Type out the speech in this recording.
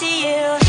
to you.